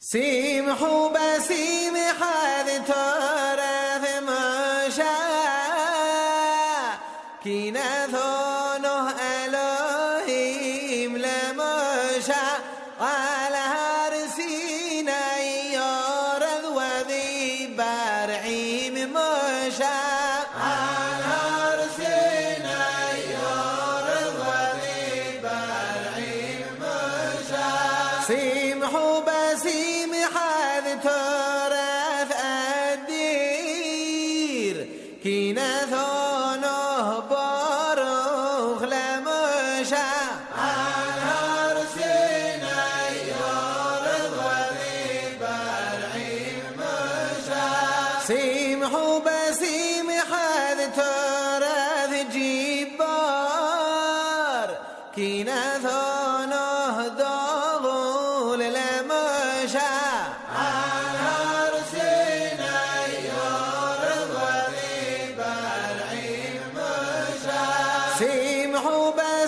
سیم حب سیم حد تار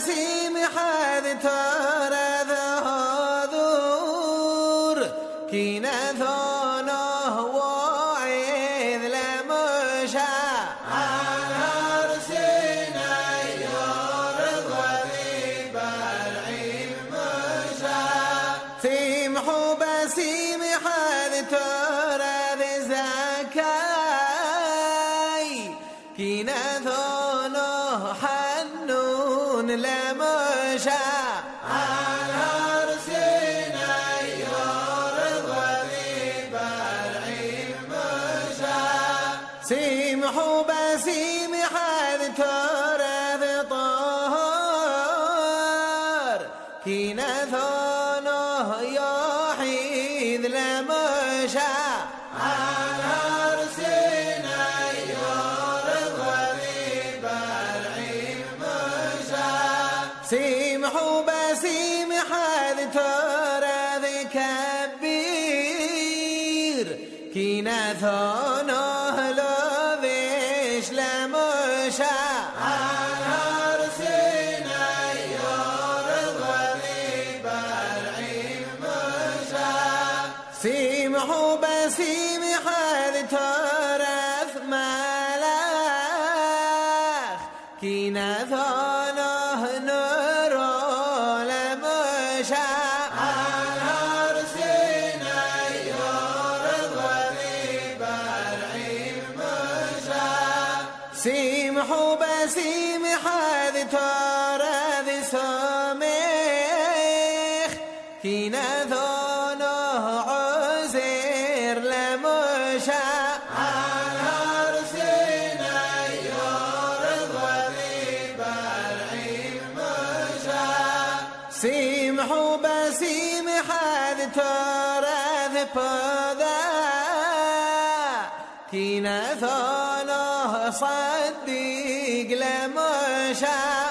نسيم حادثا. سيمح وبسيمح هذا ترى ذي كبير. كينا ثونو حبسي محاد تراث بذا كينا ثانه صديق لمشاه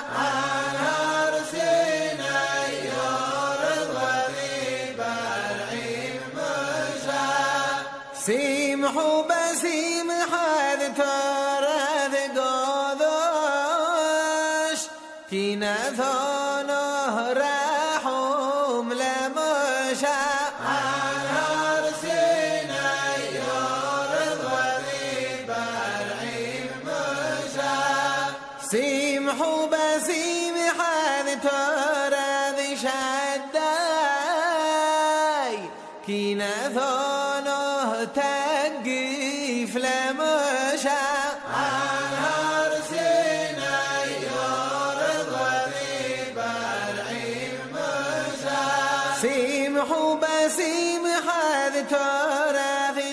سيمح وبسيم حاد ترى ذي قاذش كينا ثار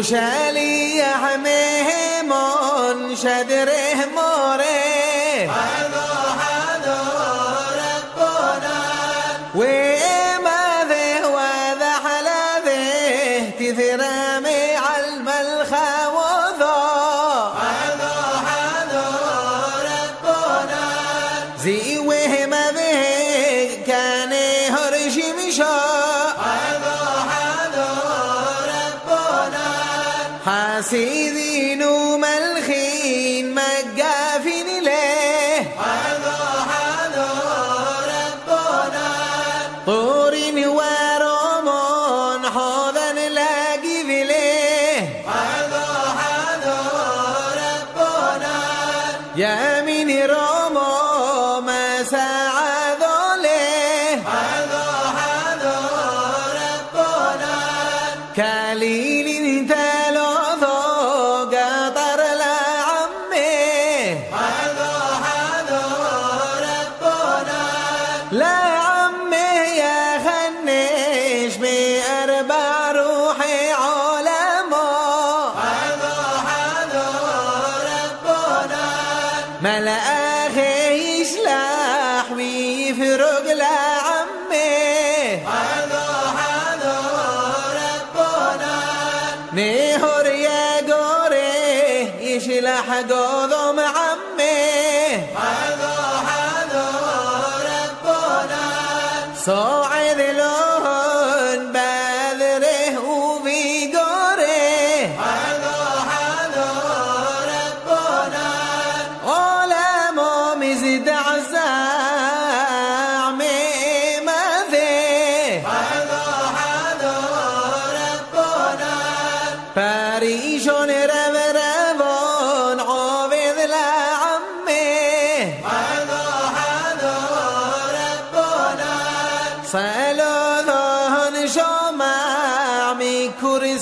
হুশার كليل تلوث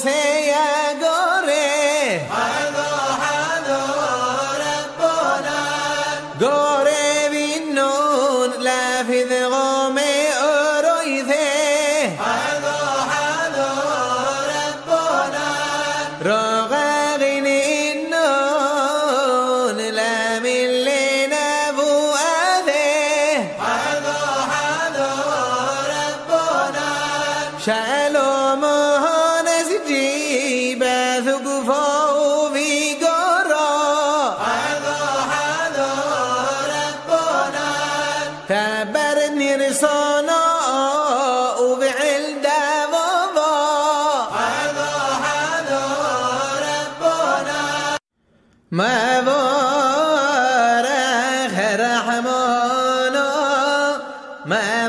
dice ما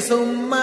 ثم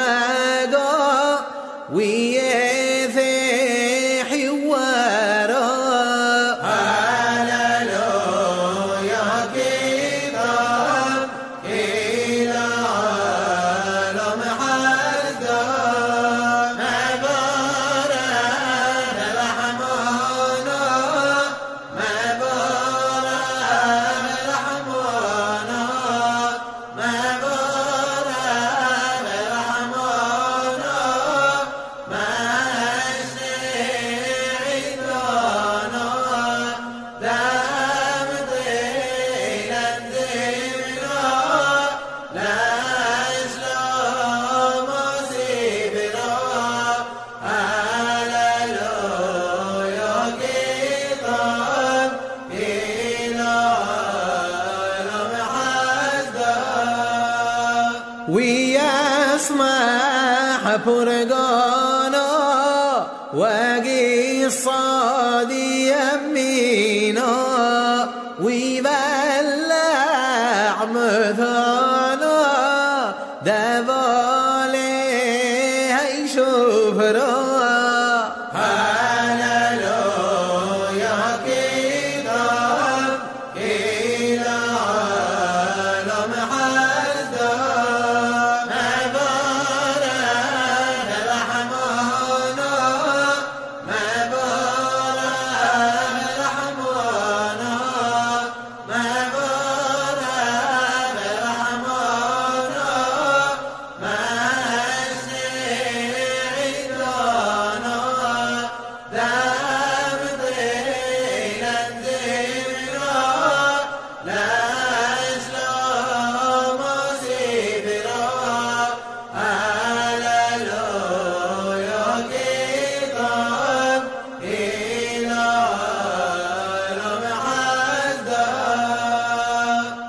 وقي الصادي يمينا ويبلع مثل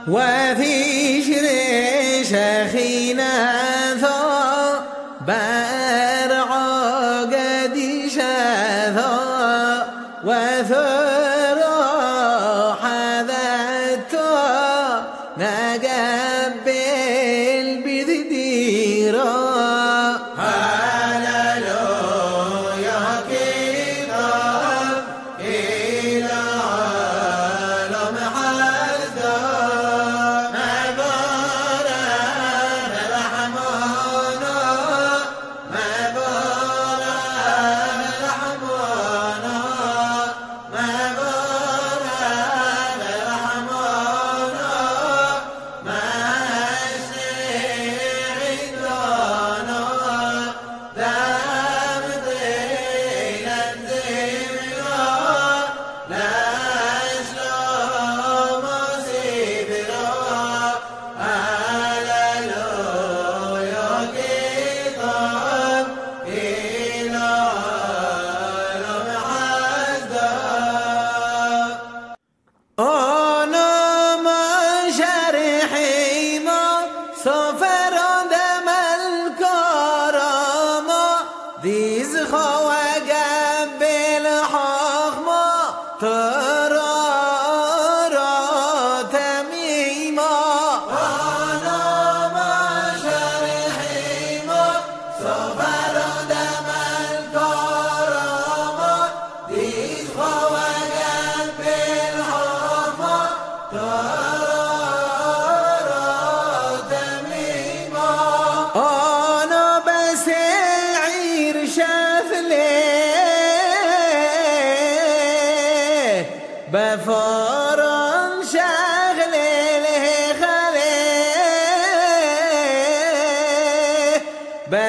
وفي شريش أخينا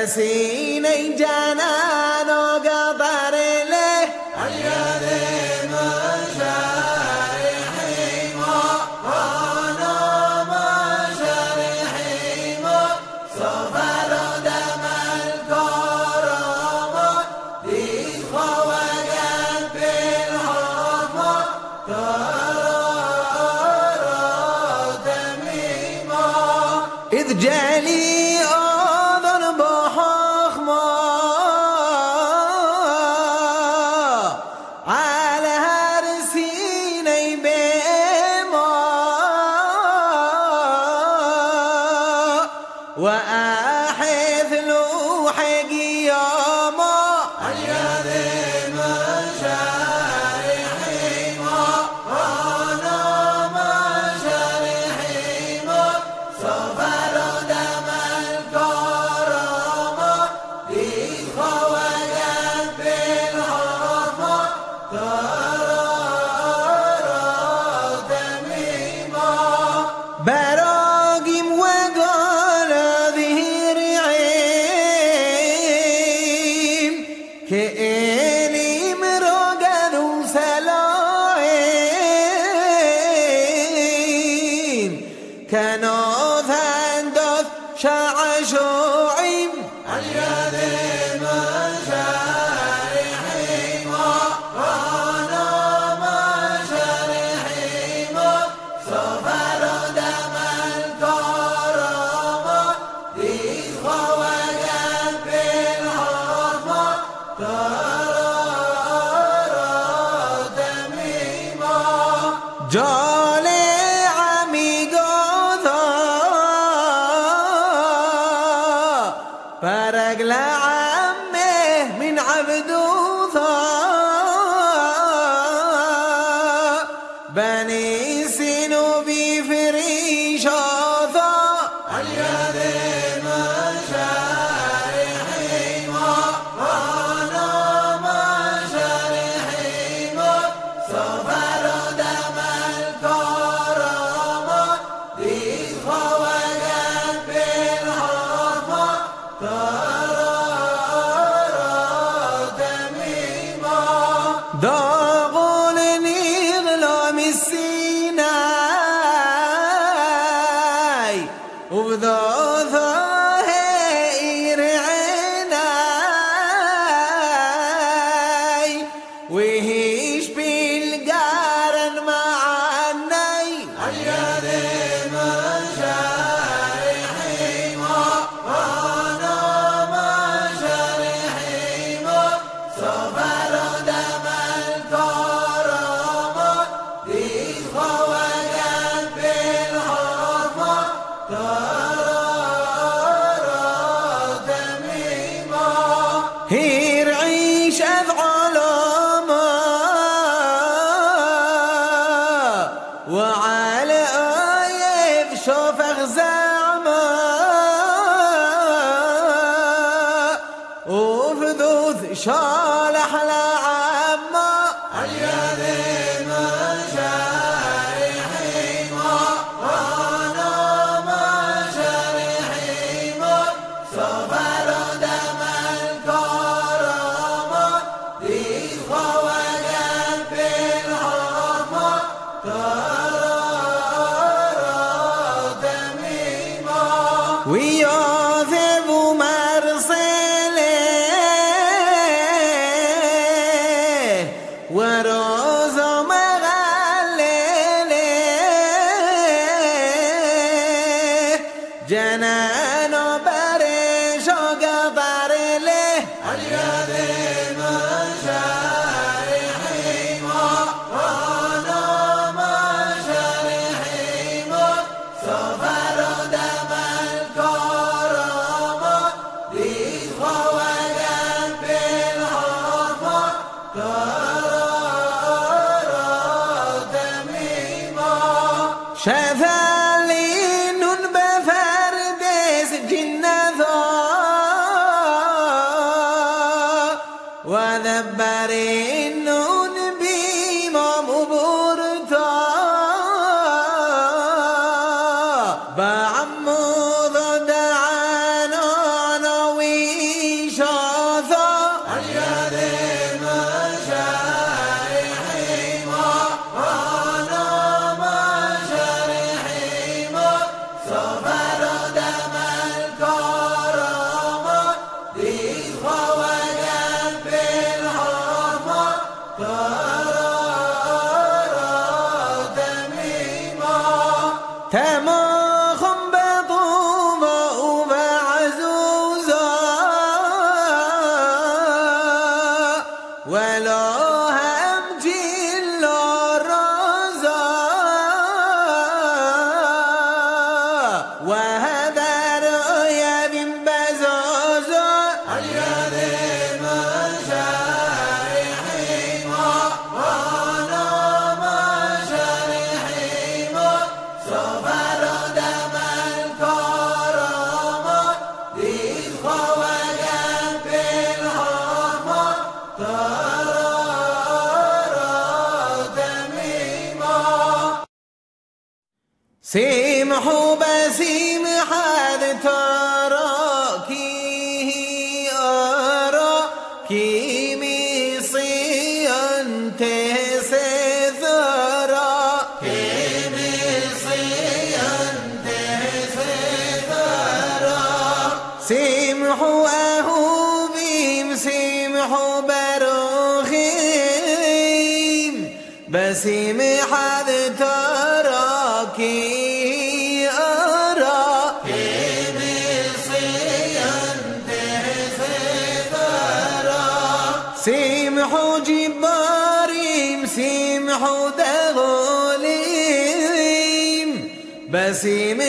ഹസീനൈ ജാനാനോക തരലേ അറിയാതെ سنوبي فريد lèvres. Yeah. 太猛 سمح بسمح تراكيه أراكي مصيا تسثرا مصيا تسثرا سمح أهوبيم سمح بروخهم بسمح نسيم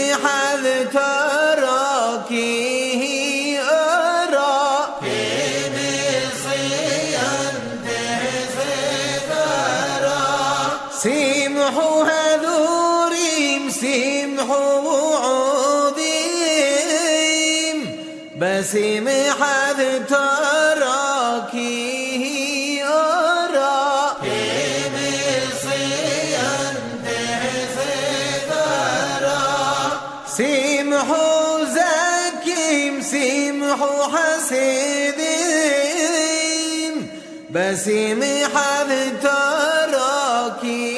يمحو حسيدهم بس يمحى بتراكي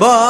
Bye.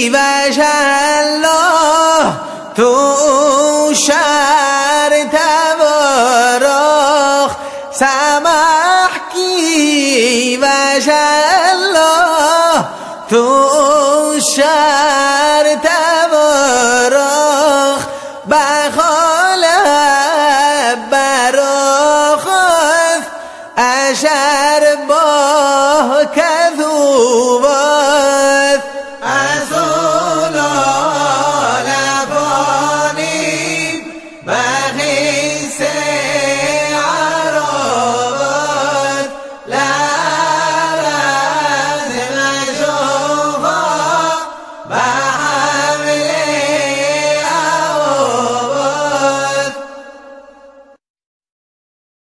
سامحكي بشله توشار تبرخ سامحكي بشله توشار تبرخ بخواه